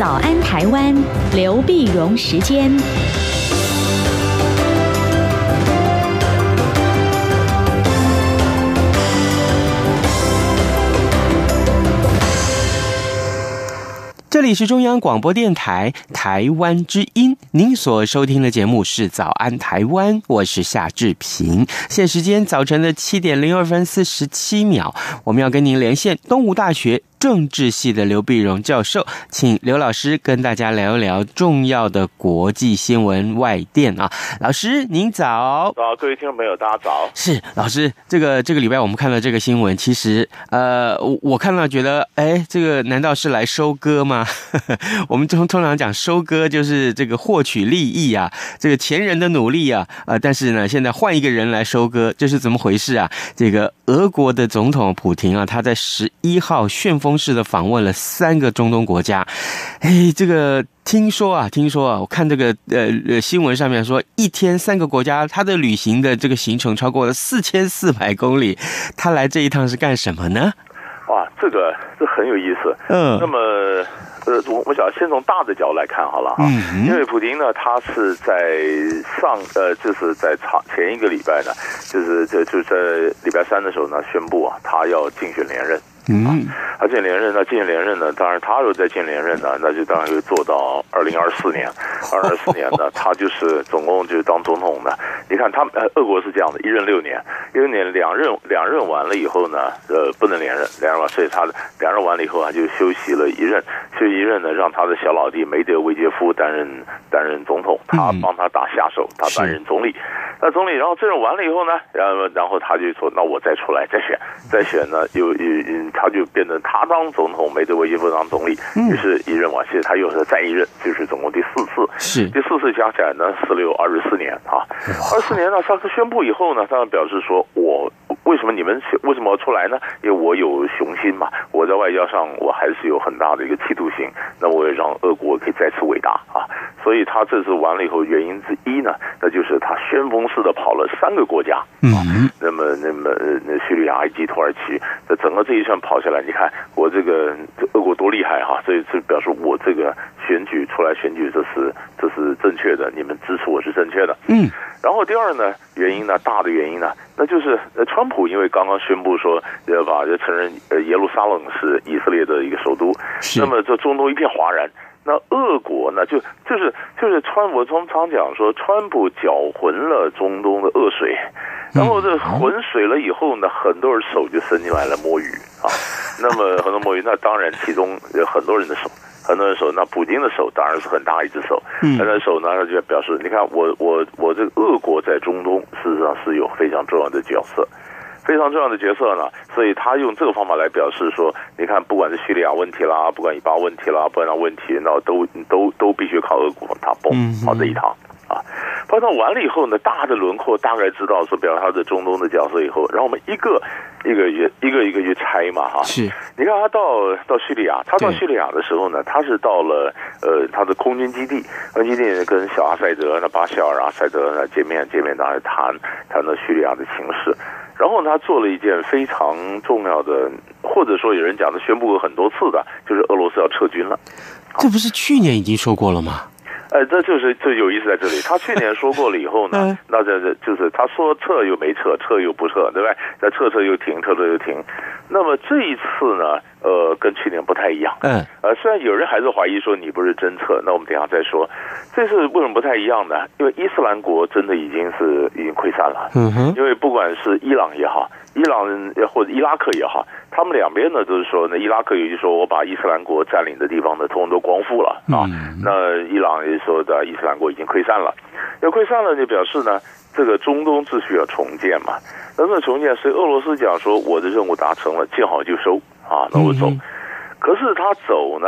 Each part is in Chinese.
早安台湾，刘碧荣时间。这里是中央广播电台台湾之音，您所收听的节目是《早安台湾》，我是夏志平。现时间早晨的七点零二分四十七秒，我们要跟您连线东吴大学。政治系的刘碧荣教授，请刘老师跟大家聊一聊重要的国际新闻外电啊。老师，您早。早，各位听众朋友，大家早。是老师，这个这个礼拜我们看到这个新闻，其实呃，我看到觉得，哎，这个难道是来收割吗？我们通通常讲收割就是这个获取利益啊，这个前人的努力啊，呃，但是呢，现在换一个人来收割，这是怎么回事啊？这个俄国的总统普廷啊，他在十一号旋风。公式的访问了三个中东国家，哎，这个听说啊，听说啊，我看这个呃呃新闻上面说，一天三个国家，他的旅行的这个行程超过了四千四百公里，他来这一趟是干什么呢？哇，这个这很有意思。嗯，那么呃，我我想先从大的角度来看好了哈，因为普京呢，他是在上呃，就是在长前一个礼拜呢，就是就就在礼拜三的时候呢，宣布啊，他要竞选连任。嗯，他进连任，那进连任呢？当然，他如果再竞连任呢，那就当然就做到二零二四年。二零二四年呢，他就是总共就是当总统的。你看，他呃，俄国是这样的，一任六年，六年两任两任完了以后呢，呃，不能连任，连任完，所以他两任完了以后啊，就休息了一任，休息一任呢，让他的小老弟梅德韦杰夫担任担任总统，他帮他打下手，他担任总理。那总理，然后这任完了以后呢，然后然后他就说，那我再出来再选，再选呢，又又他就变成他当总统，梅德韦杰夫当总理，于是一任完，其实他又是再一任，就是总共第四次，是。第四次加起来呢，十六二十四年啊，四年呢，萨克宣布以后呢，他表示说我。为什么你们为什么要出来呢？因为我有雄心嘛，我在外交上我还是有很大的一个企图心，那我也让俄国可以再次伟大啊！所以他这次完了以后，原因之一呢，那就是他旋风式的跑了三个国家，嗯，那么那么那叙利亚、埃及、土耳其，这整个这一圈跑下来，你看我这个俄国多厉害哈！这这表示我这个选举出来选举，这是这是正确的，你们支持我是正确的，嗯。然后第二呢，原因呢，大的原因呢，那就是呃，川普因为刚刚宣布说要把这承认呃耶路撒冷是以色列的一个首都，那么这中东一片哗然。那俄国呢，就就是就是川，我从常讲说，川普搅浑了中东的恶水，然后这浑水了以后呢，很多人手就伸进来了摸鱼啊。那么很多摸鱼，那当然其中有很多人的手。很多人手，那普京的手当然是很大一只手。嗯，他的手呢，他就表示，你看我我我这个俄国在中东事实上是有非常重要的角色，非常重要的角色呢。所以他用这个方法来表示说，你看不管是叙利亚问题啦，不管以巴问题啦，不管哪问题，那都都都必须靠俄国他蹦跑这一趟。啊，包括完了以后呢，大的轮廓大概知道说，表示他在中东的角色以后，然后我们一个一个一一个一个去拆嘛，哈。是，你看他到到叙利亚，他到叙利亚的时候呢，他是到了呃他的空军基地，空军基地跟小阿塞德那巴希尔阿塞德呢见面见面，当然谈谈到叙利亚的情势，然后他做了一件非常重要的，或者说有人讲的宣布过很多次的，就是俄罗斯要撤军了。这不是去年已经说过了吗？哎，这就是最有意思在这里。他去年说过了以后呢，那这这就是他说撤又没撤，撤又不撤，对不对？再撤撤又停，撤撤又停。那么这一次呢，呃，跟去年不太一样。嗯。呃，虽然有人还是怀疑说你不是真撤，那我们等下再说。这次为什么不太一样呢？因为伊斯兰国真的已经是已经溃散了。嗯哼。因为不管是伊朗也好，伊朗或者伊拉克也好。他们两边呢都是说，呢伊拉克也就说我把伊斯兰国占领的地方呢，通通都光复了啊。那伊朗也说的伊斯兰国已经溃散了，要溃散了就表示呢，这个中东秩序要重建嘛。那么重建，所以俄罗斯讲说我的任务达成了，见好就收啊，那我走。可是他走呢？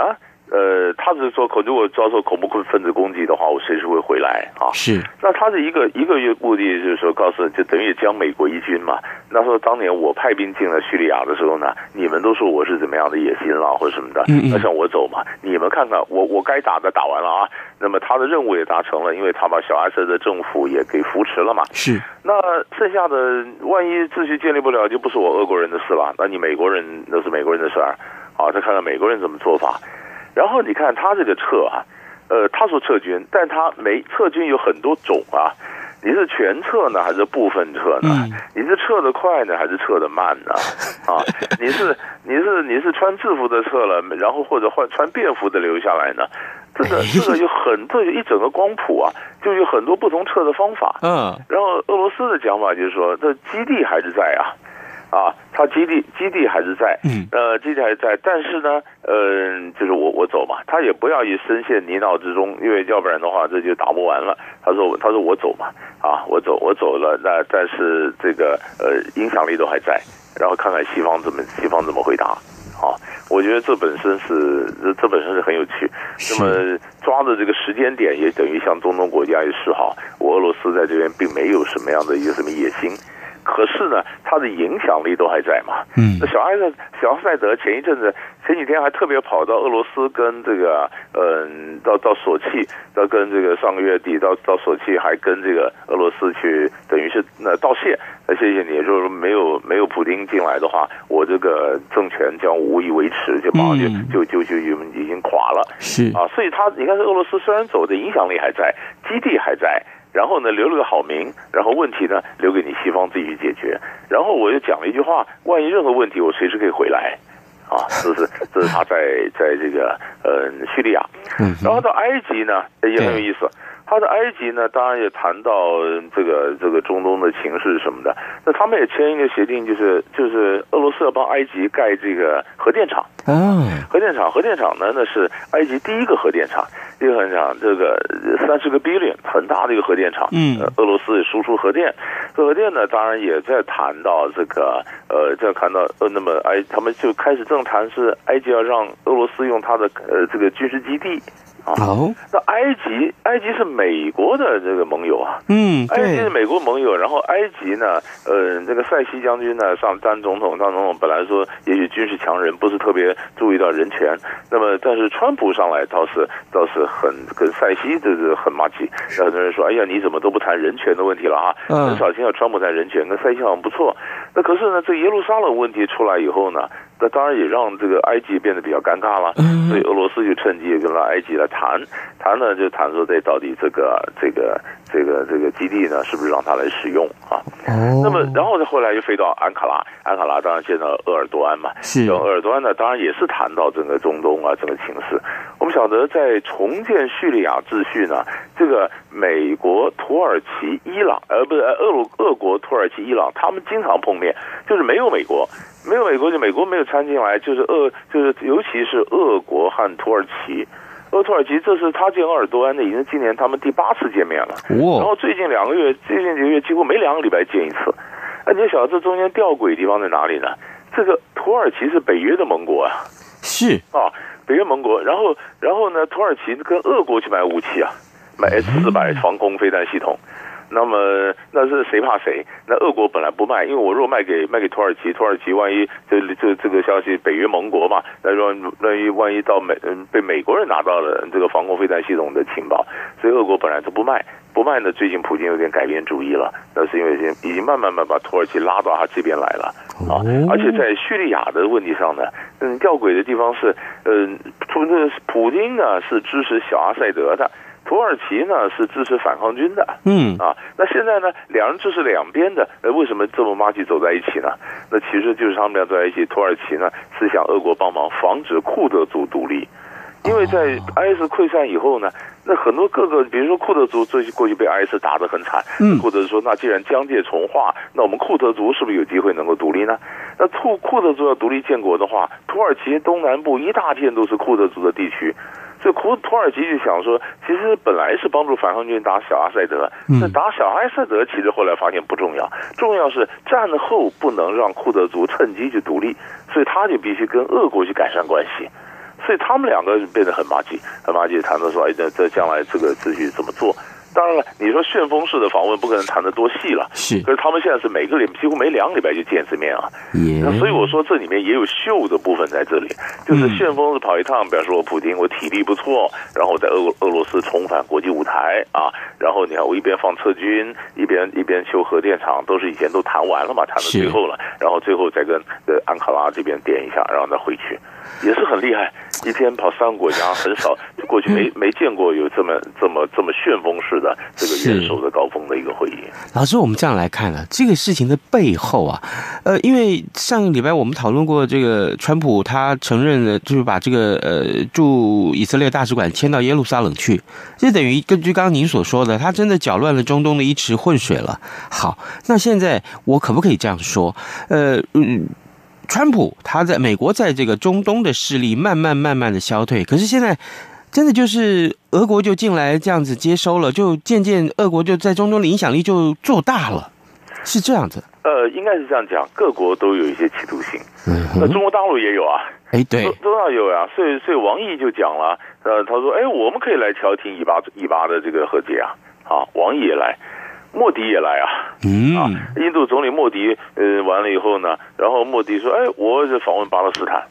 呃，他只是说，可如果遭受恐怖分子攻击的话，我随时会回来啊。是。那他的一个一个月目的就是说，告诉就等于将美国一军嘛。那时候当年我派兵进了叙利亚的时候呢，你们都说我是怎么样的野心啦，或者什么的。嗯嗯。那像我走嘛，你们看看我我该打的打完了啊。那么他的任务也达成了，因为他把小阿瑟的政府也给扶持了嘛。是。那剩下的万一秩序建立不了，就不是我俄国人的事了。那你美国人那是美国人的事儿。好，再看看美国人怎么做法。然后你看他这个撤啊，呃，他说撤军，但他没撤军有很多种啊。你是全撤呢，还是部分撤呢？你是撤得快呢，还是撤得慢呢？啊，你是你是你是穿制服的撤了，然后或者换穿便服的留下来呢？这个这个有很这一整个光谱啊，就有很多不同撤的方法。嗯，然后俄罗斯的讲法就是说，这基地还是在啊。啊，他基地基地还是在，嗯，呃，基地还是在，但是呢，嗯，就是我我走嘛，他也不要以深陷泥淖之中，因为要不然的话这就打不完了。他说他说我走嘛，啊，我走我走了，那但是这个呃影响力都还在，然后看看西方怎么西方怎么回答。啊，我觉得这本身是这本身是很有趣。那么抓的这个时间点也等于向中东国家也示好，我俄罗斯在这边并没有什么样的一个什么野心。可是呢，它的影响力都还在嘛。嗯，那小艾塞小塞德前一阵子前几天还特别跑到俄罗斯跟这个嗯，到到索契，到跟这个上个月底到到索契，还跟这个俄罗斯去，等于是那道谢，那谢谢你，就是没有没有普京进来的话，我这个政权将无以维持，就马上就就就就已经垮了。是啊，所以他你看，俄罗斯虽然走的影响力还在，基地还在。然后呢，留了个好名，然后问题呢，留给你西方自己去解决。然后我又讲了一句话：万一任何问题，我随时可以回来。啊，这是这是他在在这个呃叙利亚，然后到埃及呢也很有意思。他的埃及呢，当然也谈到这个这个中东的情势什么的。那他们也签一个协定，就是就是俄罗斯要帮埃及盖这个核电厂。嗯，核电厂，核电厂呢，那是埃及第一个核电厂。第一个核电厂，这个三十个 billion 很大的一个核电厂。嗯，俄罗斯输出核电，核电呢，当然也在谈到这个呃，在谈到呃，那么埃他们就开始正谈是埃及要让俄罗斯用它的呃这个军事基地。啊，那埃及，埃及是美国的这个盟友啊。嗯，埃及是美国盟友，然后埃及呢，呃，这个塞西将军呢上当总统，当总统本来说也许军事强人，不是特别注意到人权。那么，但是川普上来倒是倒是很跟塞西这是很默契。很多人说，哎呀，你怎么都不谈人权的问题了啊？很少听到川普谈人权，跟塞西好像不错。那可是呢，这耶路撒冷问题出来以后呢？那当然也让这个埃及变得比较尴尬了，所以俄罗斯就趁机跟了埃及来谈，谈呢就谈说这到底这个这个这个这个基地呢是不是让他来使用啊？那么然后再后来又飞到安卡拉，安卡拉当然见到鄂尔多安嘛，是鄂尔多安呢当然也是谈到整个中东啊整个情势。我们晓得在重建叙利亚秩序呢，这个美国、土耳其、伊朗，呃不是俄罗俄国、土耳其、伊朗，他们经常碰面，就是没有美国。没有美国就美国没有参进来，就是俄就是尤其是俄国和土耳其，俄土耳其这是他见鄂尔多安的，已经今年他们第八次见面了。然后最近两个月，最近几个月几乎每两个礼拜见一次。那你晓得这中间吊诡的地方在哪里呢？这个土耳其是北约的盟国啊，是啊，北约盟国。然后然后呢，土耳其跟俄国去买武器啊，买 S 四百防空飞弹系统。那么那是谁怕谁？那俄国本来不卖，因为我若卖给卖给土耳其，土耳其万一这这这个消息，北约盟国嘛，那说万一万一到美嗯被美国人拿到了这个防空飞弹系统的情报，所以俄国本来就不卖，不卖呢。最近普京有点改变主意了，那是因为已经已经慢慢慢把土耳其拉到他这边来了啊。而且在叙利亚的问题上呢，嗯，吊诡的地方是，嗯，普这普京呢是支持小阿塞德的。土耳其呢是支持反抗军的，嗯啊，那现在呢两人支持两边的，呃，为什么这么默契走在一起呢？那其实就是他们俩走在一起。土耳其呢是想俄国帮忙防止库德族独立，因为在 IS 溃散以后呢，那很多各个，比如说库德族最近过去被 IS 打得很惨，嗯，或者说那既然疆界重划，那我们库德族是不是有机会能够独立呢？那库库德族要独立建国的话，土耳其东南部一大片都是库德族的地区。所以土土耳其就想说，其实本来是帮助反抗军打小阿塞德，那打小阿塞德其实后来发现不重要，重要是战后不能让库德族趁机去独立，所以他就必须跟俄国去改善关系，所以他们两个变得很麻吉，很麻吉，谈的说，哎，这这将来这个秩序怎么做？当然了，你说旋风式的访问不可能谈得多细了，是。可是他们现在是每个礼几乎每两个礼拜就见一次面啊，那所以我说这里面也有秀的部分在这里，就是旋风是跑一趟，比方说我普京我体力不错，然后在俄俄罗斯重返国际舞台啊，然后你看我一边放撤军，一边一边修核电厂，都是以前都谈完了嘛，谈到最后了，然后最后再跟呃安卡拉这边点一下，然后再回去。也是很厉害，一天跑三个国家，很少 过去没没见过有这么这么这么旋风式的这个元首的高峰的一个会议。老师，我们这样来看啊，这个事情的背后啊，呃，因为上个礼拜我们讨论过，这个川普他承认了，就是把这个呃驻以色列大使馆迁到耶路撒冷去，这等于根据刚刚您所说的，他真的搅乱了中东的一池浑水了。好，那现在我可不可以这样说？呃，嗯。川普他在美国在这个中东的势力慢慢慢慢的消退，可是现在真的就是俄国就进来这样子接收了，就渐渐俄国就在中东的影响力就做大了，是这样子。呃，应该是这样讲，各国都有一些企图心。嗯，那中国大陆也有啊。哎，对，都要有呀。所以，所以王毅就讲了，呃，他说，哎，我们可以来调停以巴以巴的这个和解啊。好，王毅也来。莫迪也来啊，啊，印度总理莫迪，呃，完了以后呢，然后莫迪说，哎，我是访问巴勒斯坦，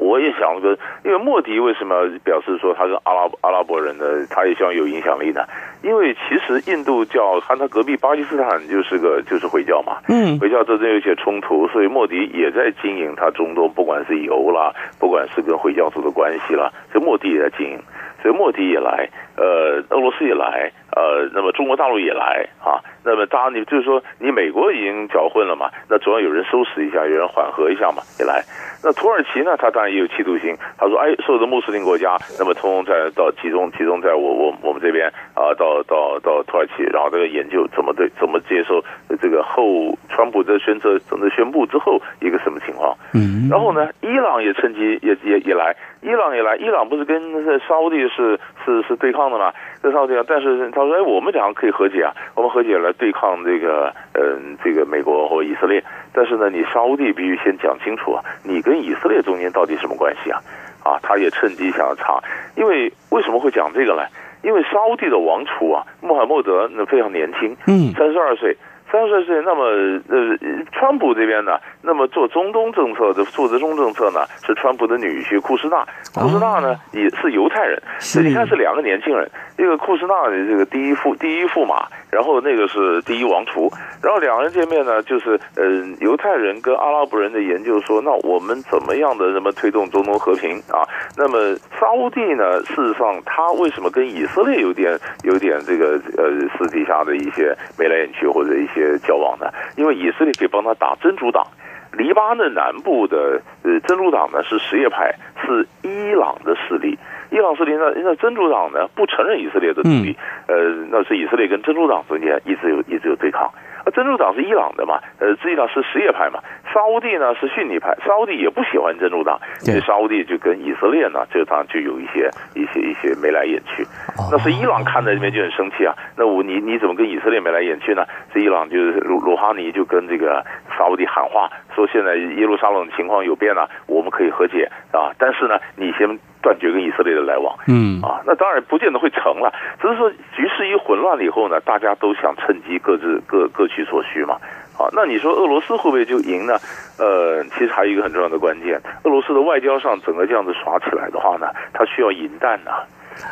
我也想跟，因为莫迪为什么表示说他是阿拉阿拉伯人呢？他也希望有影响力呢？因为其实印度教和他隔壁巴基斯坦就是个就是回教嘛，嗯，回教之间有一些冲突，所以莫迪也在经营他中东，不管是油啦，不管是跟回教徒的关系啦，所以莫迪也在经营。所以莫迪也来，呃，俄罗斯也来，呃，那么中国大陆也来啊。那么当然，你就是说，你美国已经搅混了嘛，那总要有人收拾一下，有人缓和一下嘛，也来。那土耳其呢，他当然也有企图心。他说，哎，所有的穆斯林国家，那么通通在到集中集中在我我我们这边啊，到到到土耳其，然后这个研究怎么对怎么接受这个后川普的宣策整个宣布之后一个什么情况？嗯。然后呢，伊朗也趁机也也也来。伊朗也来，伊朗不是跟沙地是是是对抗的嘛？跟沙地啊，但是他说：“哎，我们两个可以和解啊，我们和解来对抗这个嗯这个美国或以色列。但是呢，你沙地必须先讲清楚啊，你跟以色列中间到底什么关系啊？啊，他也趁机想要查，因为为什么会讲这个呢？因为沙地的王储啊，穆罕默德那非常年轻，嗯，三十二岁。”三十岁，那么呃，川普这边呢，那么做中东政策的做的中政策呢，是川普的女婿库什纳。库什纳呢也是犹太人，所以你看是两个年轻人，一个库什纳的这个第一驸第一驸马，然后那个是第一王储，然后两个人见面呢，就是呃，犹太人跟阿拉伯人的研究说，那我们怎么样的什么推动中东和平啊？那么沙地呢，事实上他为什么跟以色列有点有点这个呃私底下的一些眉来眼去或者一些。交往的，因为以色列可以帮他打真主党，黎巴嫩南部的呃真主党呢是什叶派，是伊朗的势力。伊朗势力那那真主党呢不承认以色列的独立，呃，那是以色列跟真主党中间一直有一直有对抗。啊，真主党是伊朗的嘛，呃，实际上是什叶派嘛。沙乌地呢是逊尼派，沙乌地也不喜欢真主党，所以沙乌地就跟以色列呢，这当然就有一些一些一些眉来眼去。那是伊朗看在这边就很生气啊。那我你你怎么跟以色列眉来眼去呢？这伊朗就是鲁鲁哈尼就跟这个沙乌地喊话，说现在耶路撒冷情况有变了，我们可以和解啊。但是呢，你先断绝跟以色列的来往。嗯啊，那当然不见得会成了，只是说局势一混乱了以后呢，大家都想趁机各自各各取所需嘛。啊，那你说俄罗斯会不会就赢呢？呃，其实还有一个很重要的关键，俄罗斯的外交上整个这样子耍起来的话呢，它需要银弹呐，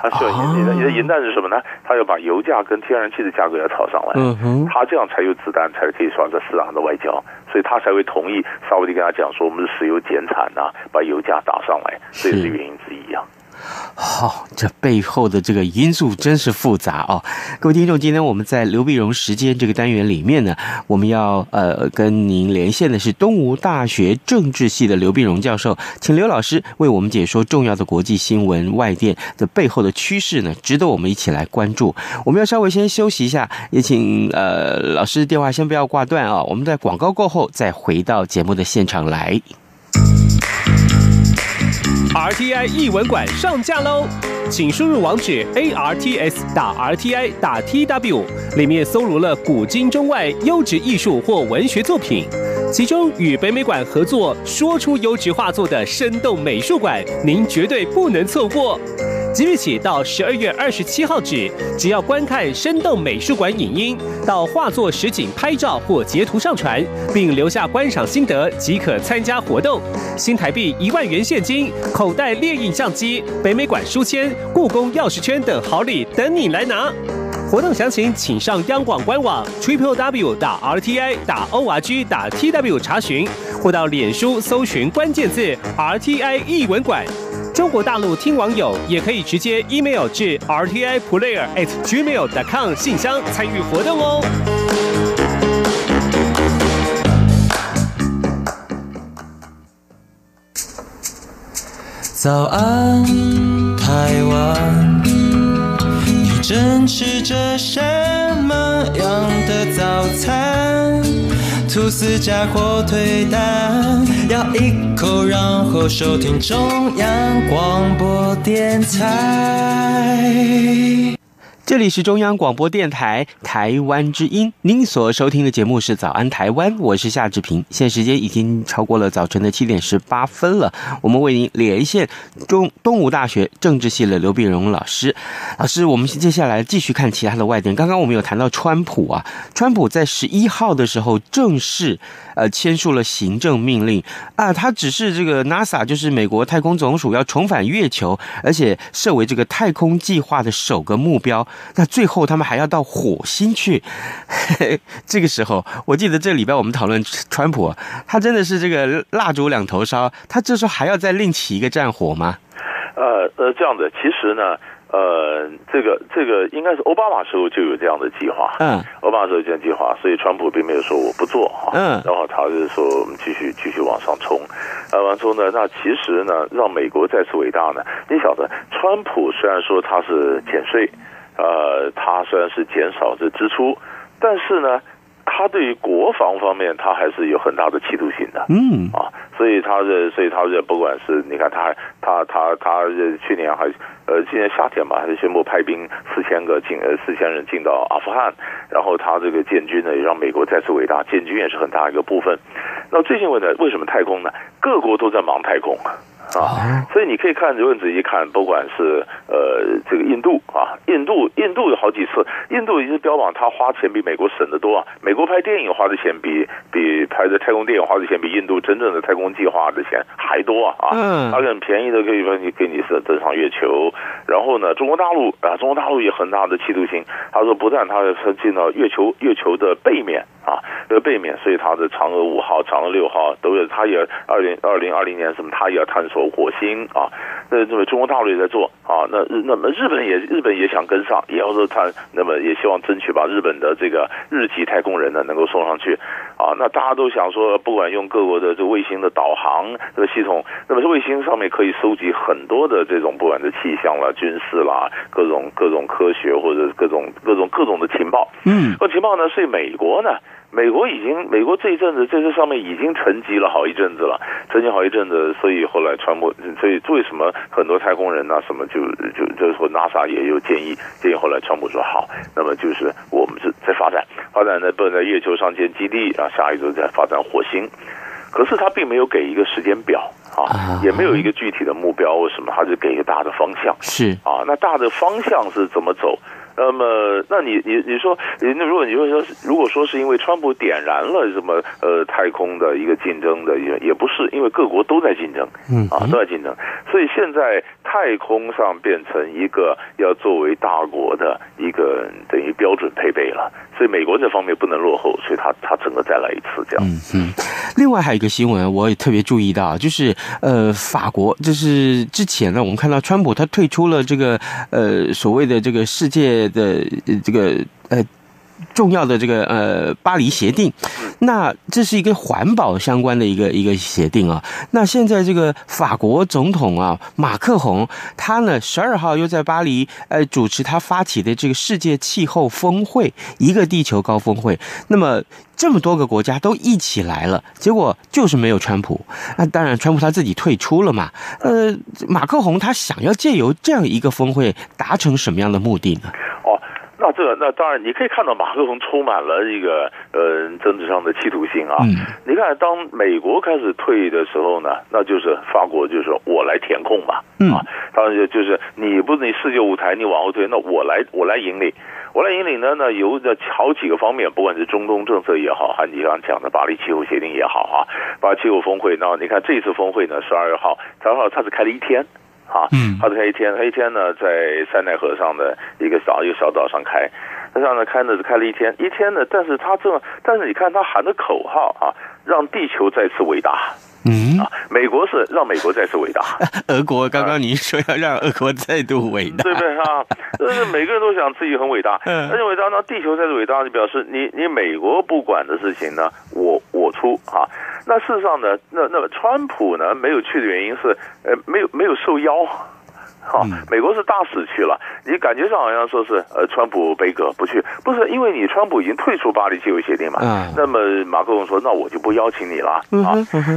它需要银弹。你的银弹是什么呢？它要把油价跟天然气的价格要炒上来，嗯哼，它这样才有子弹，才可以耍这四行的外交，所以他才会同意沙特跟他讲说，我们的石油减产呐，把油价打上来，这也是原因之一啊。好，这背后的这个因素真是复杂哦。各位听众，今天我们在刘碧荣时间这个单元里面呢，我们要呃跟您连线的是东吴大学政治系的刘碧荣教授，请刘老师为我们解说重要的国际新闻外电的背后的趋势呢，值得我们一起来关注。我们要稍微先休息一下，也请呃老师电话先不要挂断啊，我们在广告过后再回到节目的现场来。RTI 艺文馆上架喽，请输入网址 arts 打 rti 打 tw，里面搜罗了古今中外优质艺术或文学作品，其中与北美馆合作说出优质画作的生动美术馆，您绝对不能错过。即日起到十二月二十七号止，只要观看生动美术馆影音，到画作实景拍照或截图上传，并留下观赏心得即可参加活动。新台币一万元现金、口袋猎影相机、北美馆书签、故宫钥匙圈等好礼等你来拿。活动详情请上央广官网 triple w 打 r t i 打 o r g 打 t w 查询。或到脸书搜寻关键字 RTI 译文馆。中国大陆听网友也可以直接 email 至 RTI Player at gmail dot com 信箱参与活动哦。早安，台湾，你正吃着什么样的早餐？吐司加火腿蛋，咬一口，然后收听中央广播电台。这里是中央广播电台台湾之音，您所收听的节目是《早安台湾》，我是夏志平。现在时间已经超过了早晨的七点十八分了，我们为您连线中东吴大学政治系的刘碧荣老师。老师，我们接下来继续看其他的外电。刚刚我们有谈到川普啊，川普在十一号的时候正式呃签署了行政命令啊，他只是这个 NASA 就是美国太空总署要重返月球，而且设为这个太空计划的首个目标。那最后他们还要到火星去，这个时候我记得这礼拜我们讨论川普，他真的是这个蜡烛两头烧，他这时候还要再另起一个战火吗？呃呃，这样的，其实呢，呃，这个这个应该是奥巴马时候就有这样的计划，嗯，奥巴马时候有这样计划，所以川普并没有说我不做哈，嗯。然后他就是说我们继续继续往上冲，呃，完之后呢，那其实呢，让美国再次伟大呢，你晓得，川普虽然说他是减税。呃，他虽然是减少这支出，但是呢，他对于国防方面，他还是有很大的企图心的。嗯啊，所以他的，所以他的不管是你看他他他他去年还呃今年夏天吧，还是宣布派兵四千个进呃四千人进到阿富汗，然后他这个建军呢，也让美国再次伟大，建军也是很大一个部分。那最近问的为什么太空呢？各国都在忙太空。啊，所以你可以看，如果你仔细看，不管是呃这个印度啊，印度印度有好几次，印度一直标榜他花钱比美国省得多啊。美国拍电影花的钱比比拍的太空电影花的钱比印度真正的太空计划的钱还多啊啊！嗯他很便宜的可以帮你给你是登上月球，然后呢，中国大陆啊，中国大陆也很大的企图心。他说，不但他是进到月球月球的背面啊，这个背面，所以它的嫦娥五号、嫦娥六号都有，它也二零二零二零年什么，它也要探索火星啊。那那么中国大陆也在做啊，那日那么日本也日本也想跟上，也要说他那么也希望争取把日本的这个日籍太空人呢能够送上去啊。那大家都想说，不管用各国的这卫星的导航这个系统，那么卫星上面可以收集很多的这种不管是气象啦、军事啦、各种各种科学或者各种各种各种的情报。嗯那情报呢，所以美国呢，美国已经美国这一阵子在这上面已经沉积了好一阵子了，沉积好一阵子，所以后来传播，所以为什么很多太空人呐、什么就就就是说 NASA 也有建议，建议后来川普说好，那么就是我们是在发展，发展呢不能在月球上建基地啊，下一周再发展火星，可是他并没有给一个时间表啊，也没有一个具体的目标，为什么？他就给一个大的方向。是啊，那大的方向是怎么走？那么，那你你你说，那如果你说说，如果说是因为川普点燃了什么呃太空的一个竞争的，也也不是，因为各国都在竞争，嗯啊都在竞争，所以现在太空上变成一个要作为大国的一个等于标准配备了，所以美国这方面不能落后，所以他他整个再来一次这样。嗯嗯，另外还有一个新闻，我也特别注意到，就是呃，法国，就是之前呢，我们看到川普他退出了这个呃所谓的这个世界的这个呃。重要的这个呃巴黎协定，那这是一个环保相关的一个一个协定啊。那现在这个法国总统啊马克宏，他呢十二号又在巴黎呃主持他发起的这个世界气候峰会，一个地球高峰会。那么这么多个国家都一起来了，结果就是没有川普。那当然，川普他自己退出了嘛。呃，马克宏他想要借由这样一个峰会达成什么样的目的呢？这个那当然，你可以看到马克龙充满了这个呃政治上的企图心啊。嗯你看，当美国开始退的时候呢，那就是法国就是我来填空嘛，嗯啊，当然就就是你不是你世界舞台你往后退，那我来我来引领。我来引领呢，呢由这好几个方面，不管是中东政策也好，还你刚刚讲的巴黎气候协定也好啊，巴黎气候峰会，那你看这次峰会呢，十二号，十二号它只开了一天，啊，嗯。它只开一天，他一天呢在塞奈河上的一个小一个小岛上开，他上呢开呢是开了一天，一天呢，但是他这，但是你看他喊的口号啊，让地球再次伟大。嗯，美国是让美国再次伟大，俄国刚刚您说要让俄国再度伟大，对不对？啊？就是每个人都想自己很伟大，而且伟大，那地球再次伟大，就表示你你美国不管的事情呢，我我出啊。那事实上呢，那那川普呢没有去的原因是，呃，没有没有受邀。好，美国是大使去了，你感觉上好像说是呃，川普背戈不去，不是因为你川普已经退出巴黎气候协定嘛？嗯，那么马克龙说，那我就不邀请你了啊。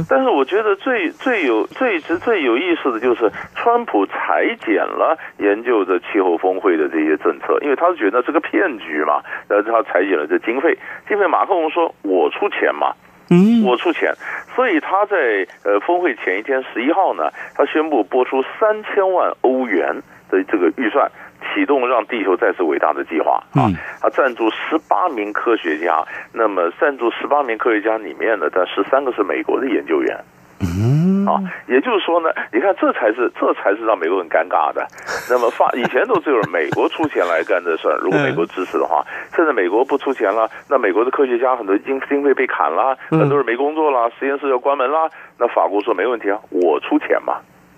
但是我觉得最最有最最有意思的就是川普裁减了研究的气候峰会的这些政策，因为他是觉得是个骗局嘛，然后他裁减了这经费，经费马克龙说我出钱嘛。嗯，我出钱，所以他在呃峰会前一天十一号呢，他宣布拨出三千万欧元的这个预算，启动让地球再次伟大的计划啊。他赞助十八名科学家，那么赞助十八名科学家里面呢，但十三个是美国的研究员。嗯啊，也就是说呢，你看这才是这才是让美国很尴尬的。那么发以前都只有美国出钱来干这事儿，如果美国支持的话，现在美国不出钱了，那美国的科学家很多经经费被砍了，很多人没工作了，实验室要关门了。那法国说没问题啊，我出钱嘛，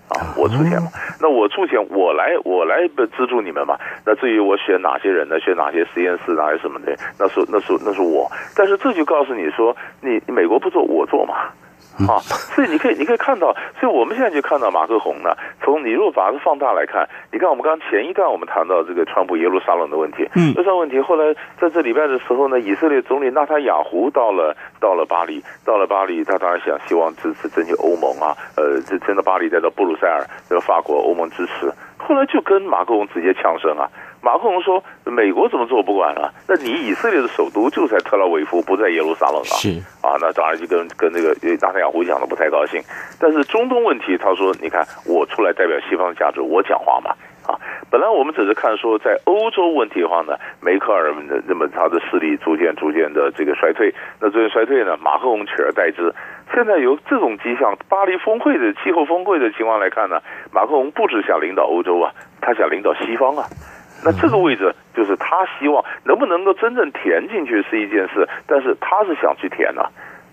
啊，我出钱嘛，那我出钱，我来我来资助你们嘛。那至于我选哪些人呢？选哪些实验室哪些什么的，那是那是那是我。但是这就告诉你说，你美国不做，我做嘛。啊，所以你可以，你可以看到，所以我们现在就看到马克宏呢。从你如果把它放大来看，你看我们刚前一段我们谈到这个川普耶路撒冷的问题，嗯，这问题后来在这礼拜的时候呢，以色列总理纳塔雅胡到了到了巴黎，到了巴黎，他当然想希望支持争取欧盟啊，呃，这真的巴黎再到布鲁塞尔，这个法国欧盟支持，后来就跟马克宏直接呛声啊。马克龙说：“美国怎么做不管了？那你以色列的首都就在特拉维夫，不在耶路撒冷啊？是啊，那当然就跟跟那个纳塔雅胡讲的不太高兴。但是中东问题，他说：你看我出来代表西方的价值，我讲话嘛啊。本来我们只是看说在欧洲问题的话呢，梅克尔的那么他的势力逐渐逐渐的这个衰退，那逐渐衰退呢，马克龙取而代之。现在由这种迹象，巴黎峰会的气候峰会的情况来看呢，马克龙不只想领导欧洲啊，他想领导西方啊。”那这个位置就是他希望能不能够真正填进去是一件事，但是他是想去填呐，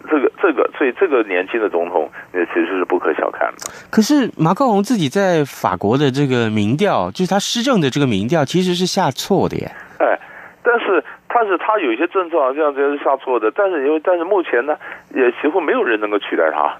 这个这个，所以这个年轻的总统那其实是不可小看的。可是马克龙自己在法国的这个民调，就是他施政的这个民调，其实是下错的耶。哎，但是但是他有一些政策好像是下错的，但是因为但是目前呢，也几乎没有人能够取代他，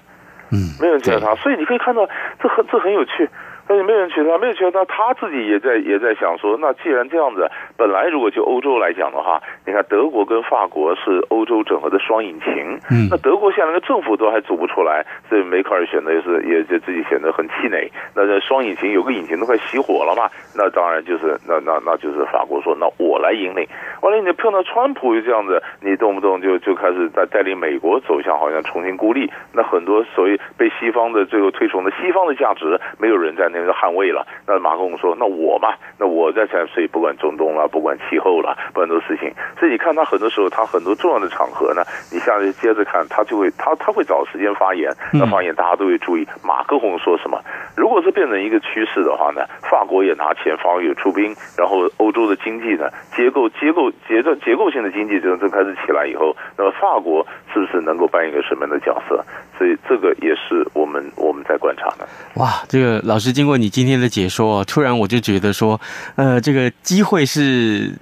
嗯，没有人取代他，所以你可以看到这很这很有趣。但是没有人取他，没有取他，他自己也在也在想说，那既然这样子，本来如果就欧洲来讲的话，你看德国跟法国是欧洲整合的双引擎，嗯，那德国现在那个政府都还组不出来，所以梅克尔选择也是也就自己显得很气馁。那这双引擎有个引擎都快熄火了嘛，那当然就是那那那就是法国说，那我来引领。完了，你碰到川普就这样子，你动不动就就开始在带领美国走向好像重新孤立，那很多所谓被西方的最后推崇的西方的价值，没有人在。那个捍卫了，那马克龙说：“那我嘛，那我在才，所以不管中东了，不管气候了，不管很多事情，所以你看他很多时候，他很多重要的场合呢，你下来接着看，他就会他他会找时间发言，那发言大家都会注意马克龙说什么。如果是变成一个趋势的话呢，法国也拿钱，法国也出兵，然后欧洲的经济呢，结构结构结构结构性的经济正正开始起来以后，那么法国是不是能够扮演一个什么样的角色？所以这个也是我们我们在观察的。哇，这个老师经过你今天的解说，突然我就觉得说，呃，这个机会是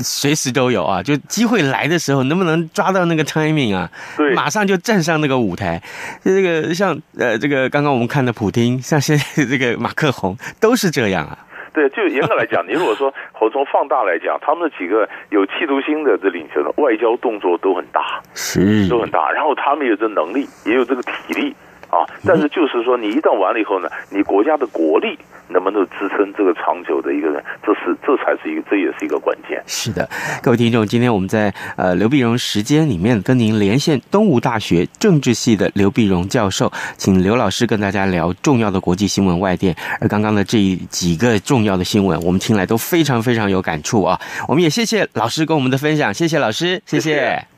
随时都有啊，就机会来的时候，能不能抓到那个 timing 啊？对，马上就站上那个舞台。这个像呃，这个刚刚我们看的普京，像现在这个马克宏，都是这样啊。对，就严格来讲，你如果说我 从放大来讲，他们的几个有企图心的这领袖的外交动作都很大，是都很大，然后他们有这能力，也有这个体力啊。但是就是说，你一旦完了以后呢，你国家的国力。能不能支撑这个长久的一个人，这是这才是一个，这也是一个关键。是的，各位听众，今天我们在呃刘碧荣时间里面跟您连线东吴大学政治系的刘碧荣教授，请刘老师跟大家聊重要的国际新闻外电。而刚刚的这几个重要的新闻，我们听来都非常非常有感触啊！我们也谢谢老师跟我们的分享，谢谢老师，谢谢。